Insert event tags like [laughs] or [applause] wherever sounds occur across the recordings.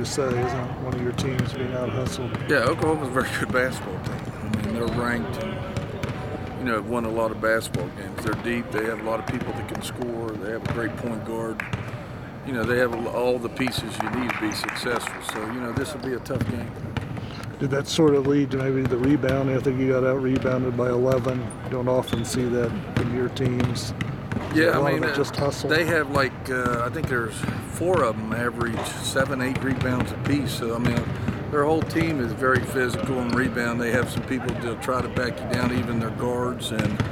to say, isn't one of your teams being out hustled? Yeah, Oklahoma's a very good basketball team. I mean, they're ranked. You know, have won a lot of basketball games. They're deep. They have a lot of people that can score. They have a great point guard. You know, they have all the pieces you need to be successful. So, you know, this will be a tough game. Did that sort of lead to maybe the rebounding? I think you got out rebounded by 11. You don't often see that from your teams. Yeah, a lot I mean, of it uh, just hustle. they have like uh, I think there's four of them average seven, eight rebounds apiece. So I mean, their whole team is very physical and rebound. They have some people to try to back you down, even their guards, and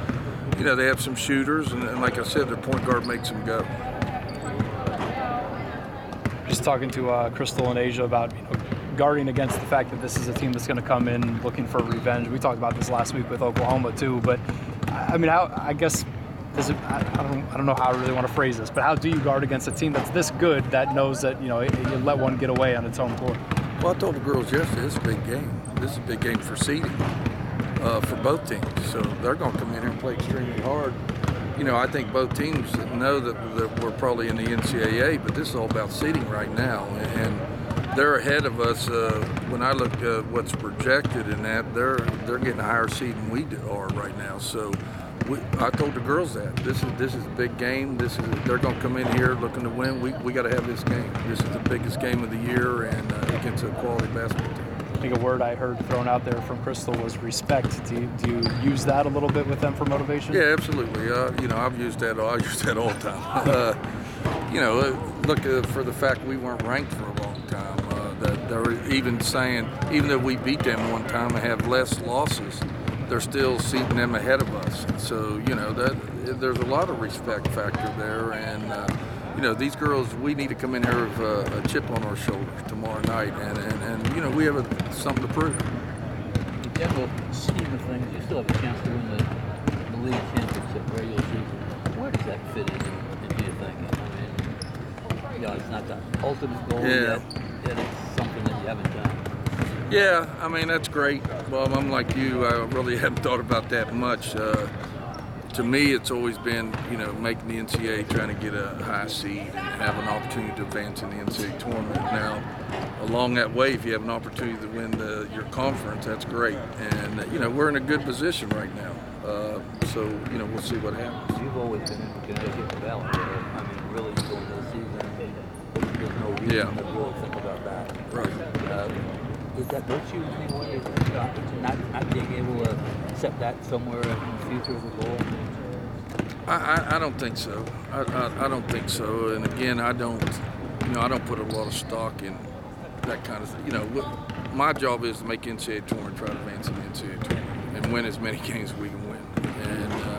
you know they have some shooters. And, and like I said, their point guard makes them go. Just talking to uh, Christal and Asya about you know, guarding against the fact that this is a team that's going to come in looking for revenge. We talked about this last week with Oklahoma too, but I mean, how I guess I, I don't I don't know how I really want to phrase this, but how do you guard against a team that's this good that knows that you know you let one get away on its own court? Well, I told the girls yesterday, this is a big game. This is a big game for seeding uh, for both teams. So they're going to come in here and play extremely hard. You know, I think both teams know that, that we're probably in the NCAA, but this is all about seeding right now. And they're ahead of us. Uh, when I look at what's projected in that, they're they're getting a higher seed than we are right now. So we, I told the girls that this is this is a big game. This is they're going to come in here looking to win. We, we got to have this game. This is the biggest game of the year, and uh, against a quality basketball team. I think a word I heard thrown out there from Christal was respect. Do you, do you use that a little bit with them for motivation? Yeah, absolutely. Uh, you know, I've used that. I use that all the time. [laughs] Uh, you know, uh, look uh, for the fact we weren't ranked for a long time. Uh, that they're even saying, even though we beat them one time and have less losses, they're still seating them ahead of us. So you know that there's a lot of respect factor there, and uh, you know these girls, we need to come in here with a, a chip on our shoulder tomorrow night, and, and, and you know we have a, something to prove. In general scheme of things, you still have a chance to win the, the league championship regular season. Where does that fit in, into your thinking? I mean, you know, it's not the ultimate goal Yeah. yet, yet it's something that you haven't done. Yeah, I mean that's great. Well, I'm like you. I really [laughs] haven't thought about that much. Uh, to me, it's always been you know making the NCAA, trying to get a high seed and have an opportunity to advance in the NCAA tournament. Now, along that way, if you have an opportunity to win the, your conference, that's great. And uh, you know we're in a good position right now. Uh, so you know we'll see what happens. You've always been in Connecticut Valley. Where, I mean, really going the season, there's no reason Yeah. to really think about that. Right. Uh, does that you in any way? Uh, Not, not being able to set that somewhere in the future as a goal? I, I, I don't think so. I, I, I don't think so. And again, I don't, you know, I don't put a lot of stock in that kind of thing. You know, what, my job is to make NCAA tournament, try to advance in the NCAA tournament, and win as many [laughs] games as we can win. And uh,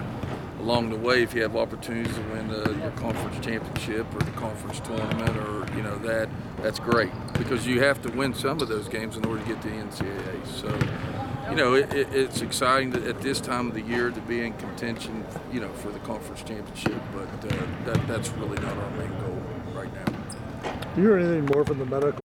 along the way, if you have opportunities to win uh, your conference championship or the conference tournament, or you know that, that's great because you have to win some of those games in order to get to the NCAA. So you know, it, it, it's exciting to, at this time of the year to be in contention, you know, for the conference championship. But uh, that, that's really not our main goal right now. Do you hear anything more from the medical?